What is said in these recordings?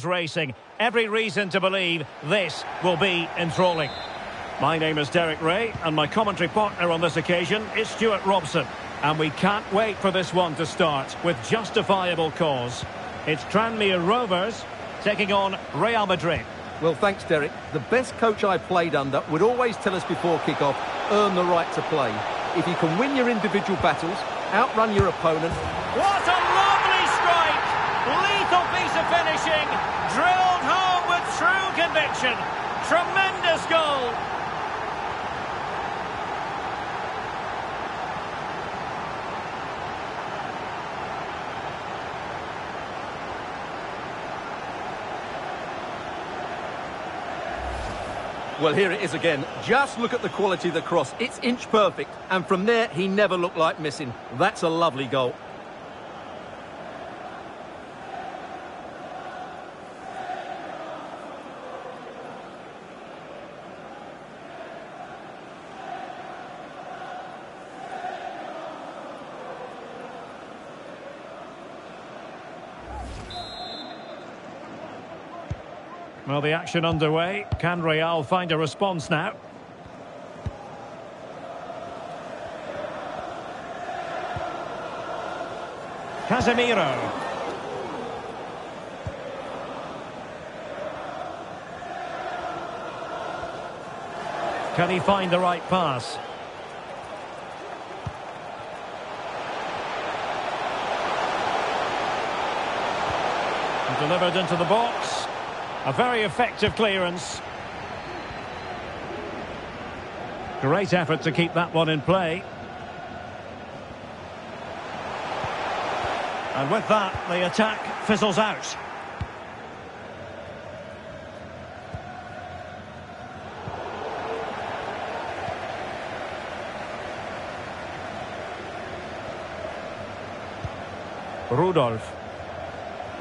racing. Every reason to believe this will be enthralling. My name is Derek Rae, and my commentary partner on this occasion is Stewart Robson. And we can't wait for this one to start with justifiable cause. It's Tranmere Rovers taking on Real Madrid. Well, thanks, Derek. The best coach I played under would always tell us before kick-off, earn the right to play. If you can win your individual battles, outrun your opponent... What a lovely strike! Finishing, drilled home with true conviction. Tremendous goal. Well, here it is again. Just look at the quality of the cross. It's inch perfect. And from there, he never looked like missing. That's a lovely goal. Well, the action underway. Can Real find a response now? Casemiro. Can he find the right pass? Delivered into the box. A very effective clearance. Great effort to keep that one in play. And with that, the attack fizzles out. Rudolf.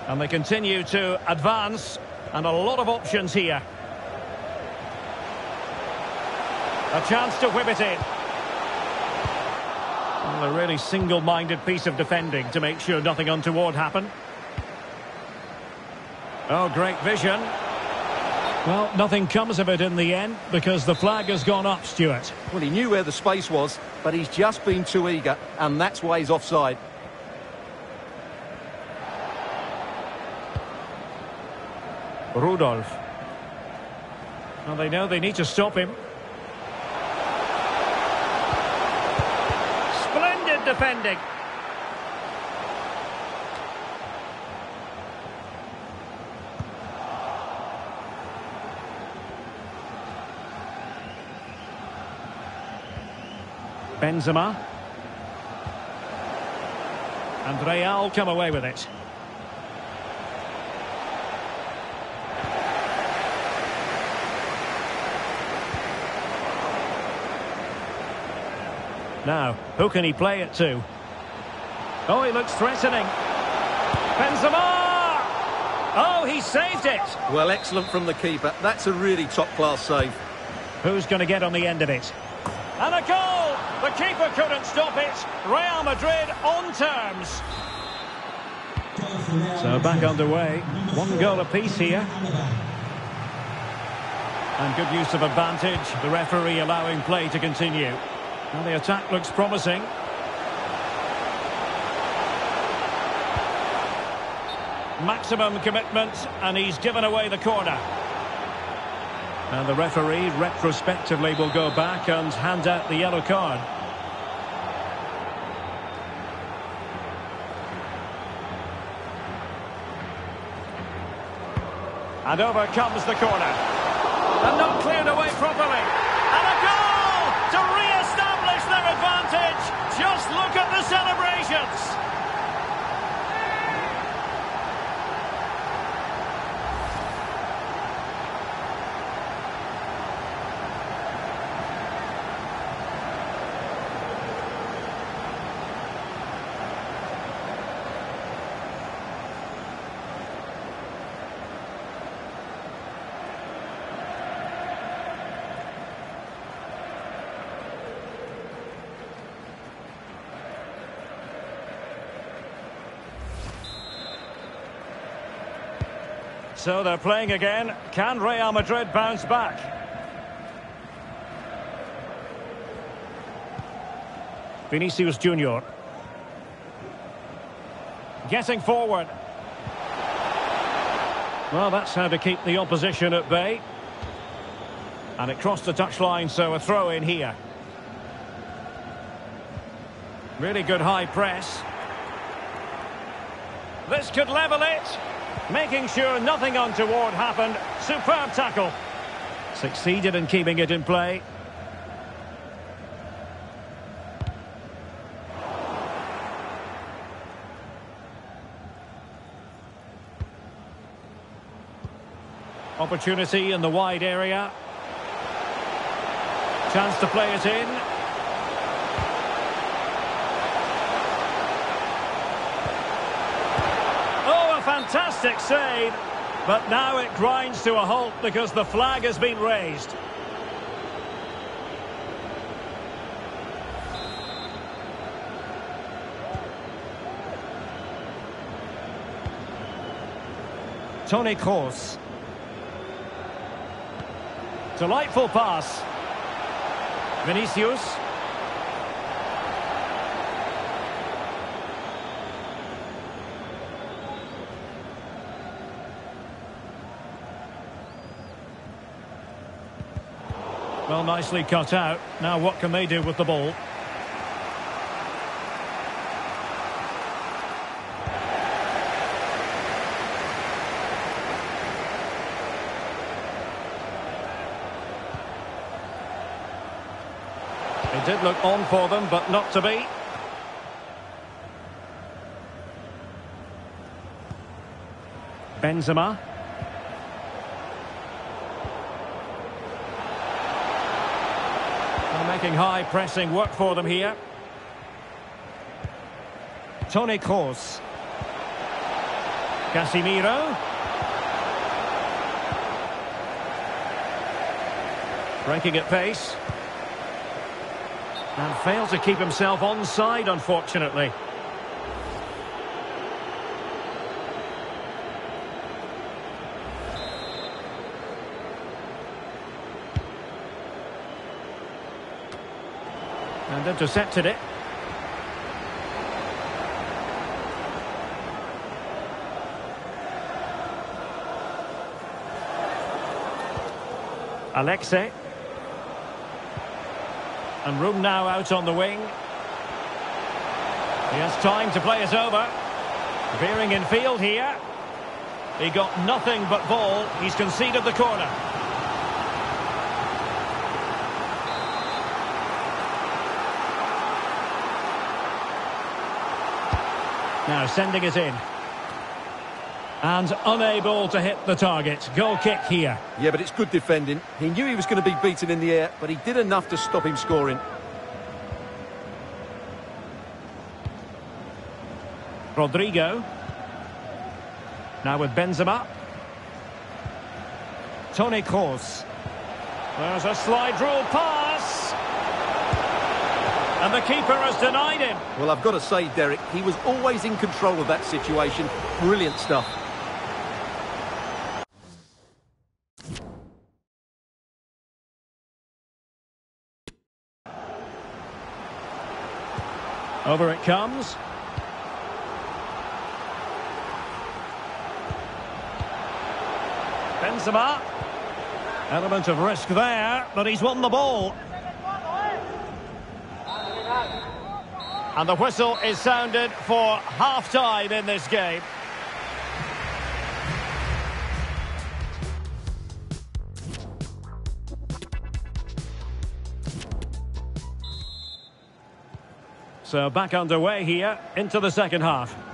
And they continue to advance. And a lot of options here. A chance to whip it in. Well, a really single-minded piece of defending to make sure nothing untoward happened. Oh, great vision. Well, nothing comes of it in the end because the flag has gone up, Stewart. Well, he knew where the space was, but he's just been too eager, and that's why he's offside. Rudolph. Well, they know they need to stop him. Splendid defending. Benzema. And Real come away with it. Now, who can he play it to? Oh, he looks threatening. Benzema! Oh, he saved it! Well, excellent from the keeper. That's a really top-class save. Who's going to get on the end of it? And a goal! The keeper couldn't stop it. Real Madrid on terms. So back underway. One goal apiece here. And good use of advantage. The referee allowing play to continue. And the attack looks promising. Maximum commitment, and he's given away the corner. And the referee retrospectively will go back and hand out the yellow card. And over comes the corner. Celebrations. So they're playing again. Can Real Madrid bounce back? Vinicius Junior. Getting forward. Well, that's how to keep the opposition at bay. And it crossed the touchline, so a throw in here. Really good high press. This could level it. Making sure nothing untoward happened. Superb tackle. Succeeded in keeping it in play. Opportunity in the wide area. Chance to play it in. Oh, fantastic save. But now it grinds to a halt because the flag has been raised. Toni Kroos. Delightful pass. Vinicius. Well, nicely cut out. Now what can they do with the ball? It did look on for them, but not to be. Benzema. They're making high pressing work for them here. Toni Kroos. Casemiro. Breaking at pace. And failed to keep himself onside, unfortunately. And intercepted it. Alexei. And room now out on the wing. He has time to play it over. Veering in field here. He got nothing but ball. He's conceded the corner. Now sending it in. And unable to hit the target. Goal kick here. Yeah, but it's good defending. He knew he was going to be beaten in the air, but he did enough to stop him scoring. Rodrygo. Now with Benzema. Toni Kroos. There's a slide rule pass. And the keeper has denied him. Well, I've got to say, Derek, he was always in control of that situation. Brilliant stuff. Over it comes. Benzema. Element of risk there, but he's won the ball. And the whistle is sounded for half-time in this game. So back underway here into the second half.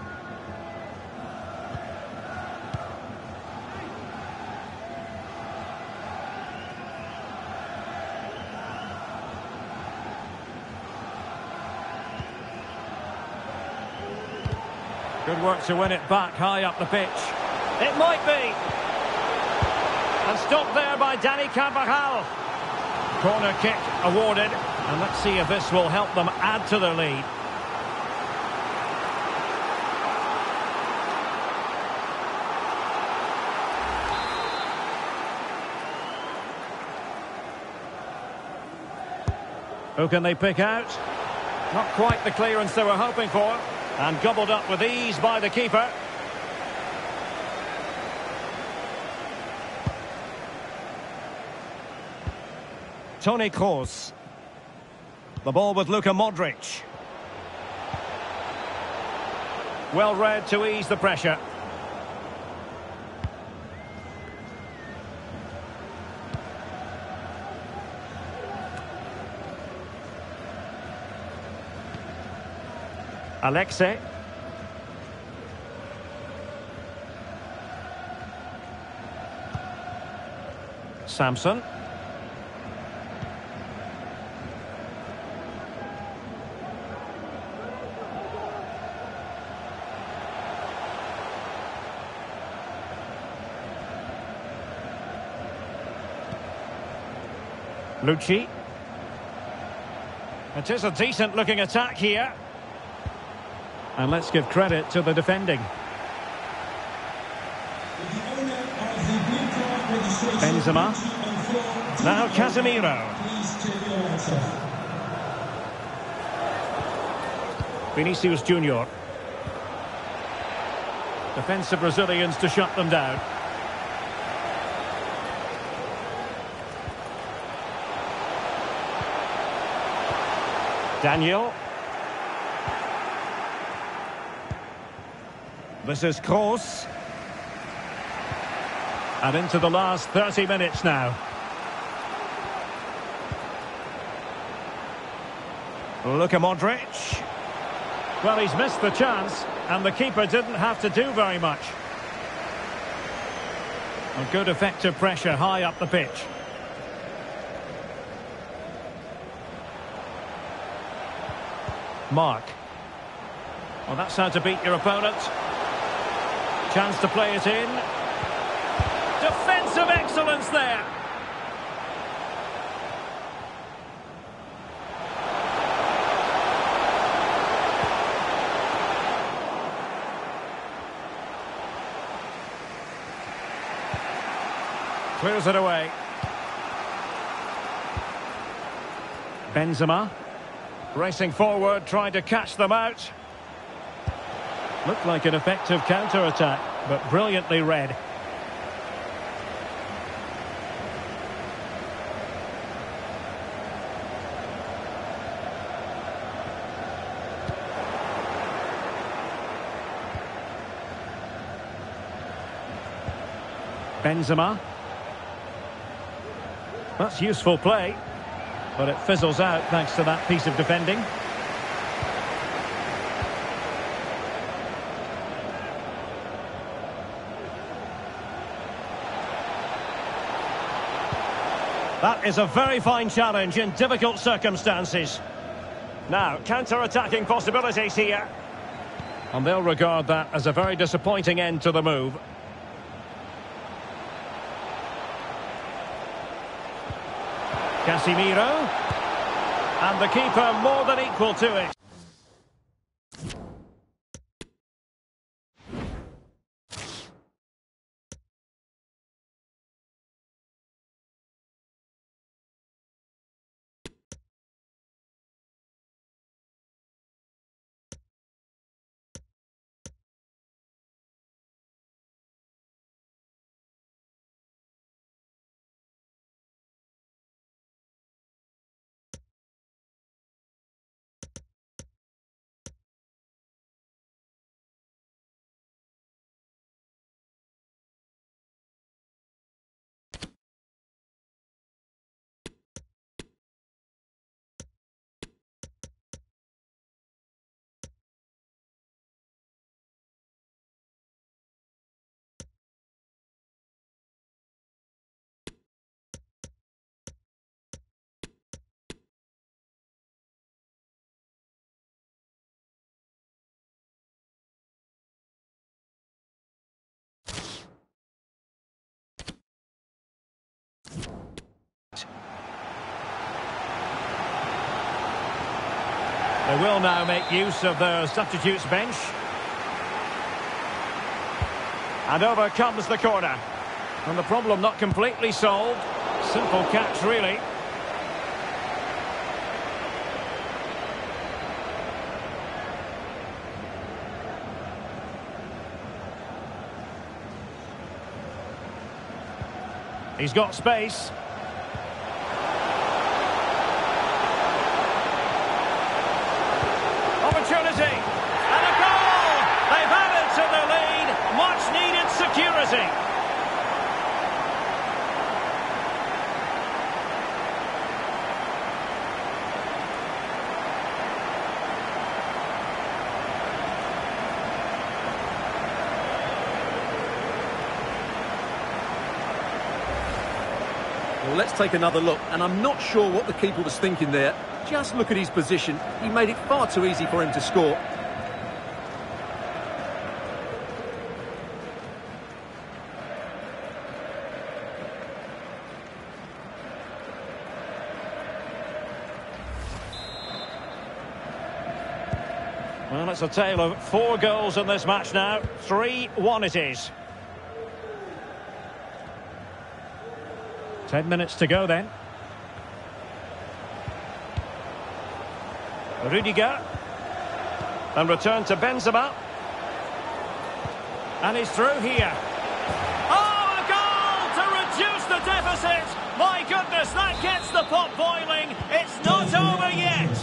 work to win it back high up the pitch. It might be. And stopped there by Dani Carvajal. Corner kick awarded. And let's see if this will help them add to their lead. Who can they pick out? Not quite the clearance they were hoping for. And gobbled up with ease by the keeper. Toni Kroos. The ball with Luka Modric. Well read to ease the pressure. Alexei. Samson. Lucci. It is a decent looking attack here. And let's give credit to the defending. Benzema. Now Casemiro. Vinicius Junior. Defensive Brazilians to shut them down. Daniel. This is Kroos. And into the last 30 minutes now. Luka Modric. Well, he's missed the chance, and the keeper didn't have to do very much. A good effective pressure high up the pitch. Mark. Well, that's how to beat your opponent. Chance to play it in. Defensive excellence there. Clears it away. Benzema. Racing forward, trying to catch them out. Looked like an effective counter-attack, but brilliantly read. Benzema. That's useful play. But it fizzles out thanks to that piece of defending. That is a very fine challenge in difficult circumstances. Now, counter-attacking possibilities here. And they'll regard that as a very disappointing end to the move. Casemiro. And the keeper more than equal to it. They will now make use of their substitutes bench. And over comes the corner. And the problem not completely solved. Simple catch, really. He's got space. Well, let's take another look, and I'm not sure what the keeper was thinking there. Just look at his position. He made it far too easy for him to score. Well, it's a tale of four goals in this match now. 3-1 it is. Ten minutes to go then. Rudiger. And return to Benzema. And he's through here. Oh, a goal to reduce the deficit. My goodness, that gets the pot boiling. It's not over yet.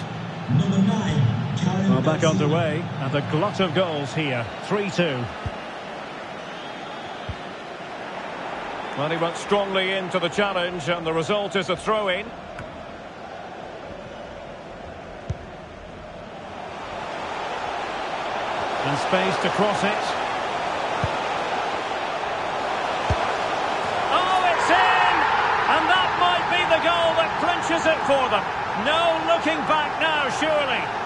Well, back underway, and a glut of goals here. 3-2. Well, he went strongly into the challenge, and the result is a throw-in. And space to cross it. Oh, it's in! And that might be the goal that clinches it for them. No looking back now, surely.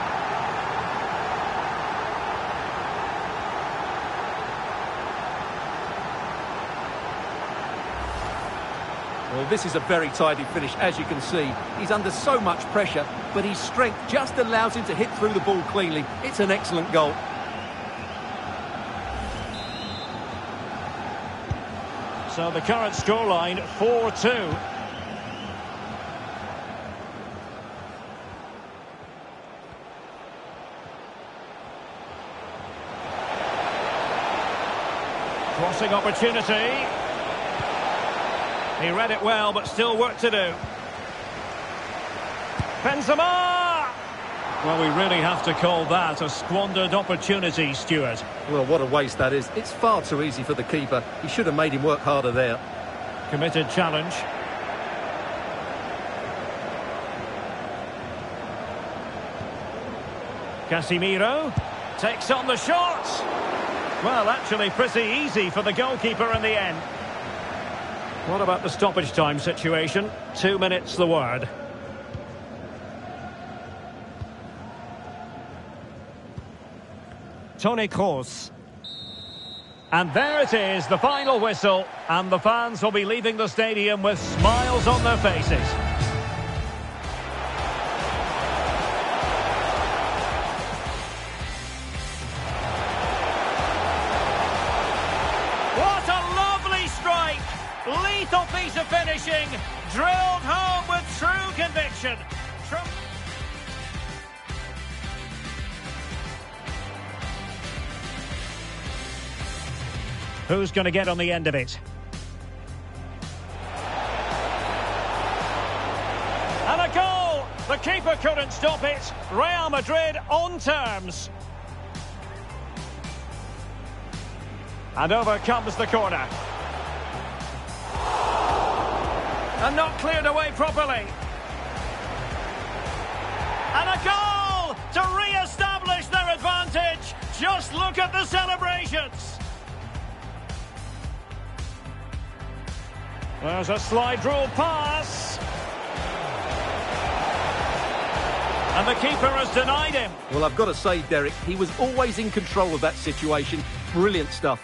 This is a very tidy finish, as you can see. He's under so much pressure, but his strength just allows him to hit through the ball cleanly. It's an excellent goal. So the current scoreline, 4-2. Crossing opportunity. He read it well, but still work to do. Benzema! Well, we really have to call that a squandered opportunity, Stewart. Well, what a waste that is. It's far too easy for the keeper. He should have made him work harder there. Committed challenge. Casemiro takes on the shot. Well, actually pretty easy for the goalkeeper in the end. What about the stoppage time situation? Two minutes the word. Toni Kroos. And there it is, the final whistle, and the fans will be leaving the stadium with smiles on their faces. Who's going to get on the end of it? And a goal! The keeper couldn't stop it. Real Madrid on terms. And over comes the corner. And not cleared away properly. And a goal to re-establish their advantage. Just look at the celebrations. There's a slide rule pass. And the keeper has denied him. Well, I've got to say, Derek, he was always in control of that situation. Brilliant stuff.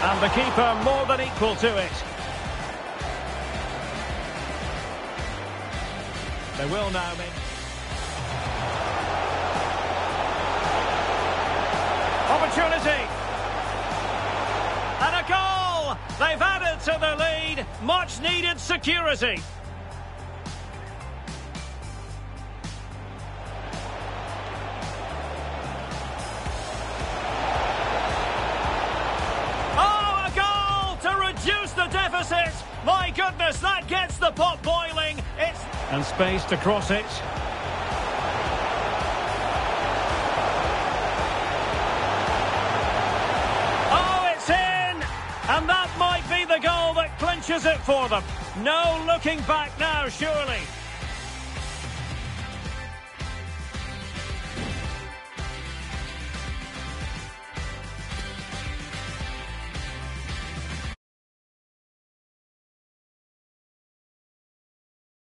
And the keeper more than equal to it. They will now make... opportunity. And a goal! They've added to the lead. Much needed security. Oh, My goodness, that gets the pot boiling. It's and space to cross it. Clinches it for them. No looking back now, surely.